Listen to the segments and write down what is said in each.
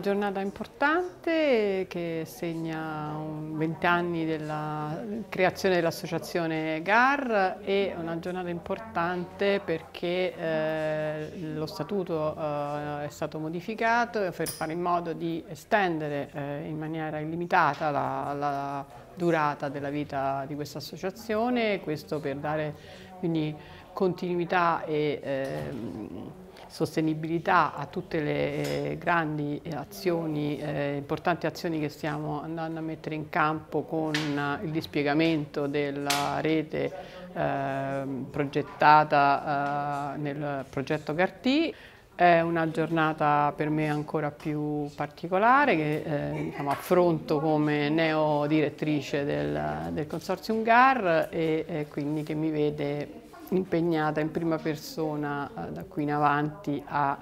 giornata importante che segna 20 anni della creazione dell'associazione GAR e una giornata importante perché eh, lo statuto eh, è stato modificato per fare in modo di estendere eh, in maniera illimitata la, la durata della vita di questa associazione, questo per dare quindi continuità e ehm, sostenibilità a tutte le eh, grandi azioni, eh, importanti azioni che stiamo andando a mettere in campo con il dispiegamento della rete eh, progettata eh, nel progetto Gartì. È una giornata per me ancora più particolare che eh, diciamo, affronto come neo direttrice del, del Consortium GAR e, e quindi che mi vede impegnata in prima persona eh, da qui in avanti a,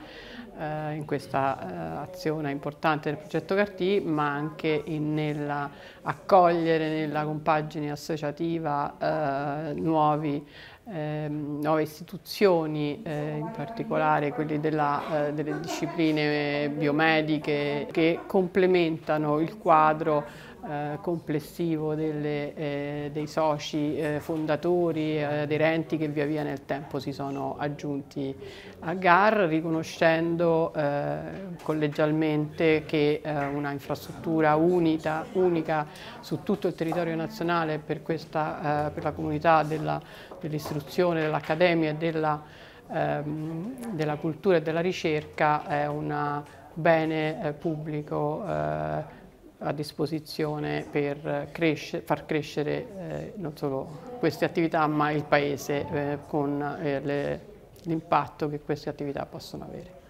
eh, in questa eh, azione importante del progetto Cartì, ma anche in, nella, accogliere nella compagine associativa eh, nuovi, ehm, nuove istituzioni, eh, in particolare quelle della, eh, delle discipline biomediche che complementano il quadro eh, complessivo delle, eh, dei soci eh, fondatori, eh, aderenti che via via nel tempo si sono aggiunti a GAR, riconoscendo eh, collegialmente che eh, una infrastruttura unita, unica su tutto il territorio nazionale per, questa, per la comunità dell'istruzione, dell dell'accademia e della, ehm, della cultura e della ricerca è un bene pubblico a disposizione per crescere, far crescere eh, non solo queste attività ma il Paese eh, con eh, l'impatto che queste attività possono avere.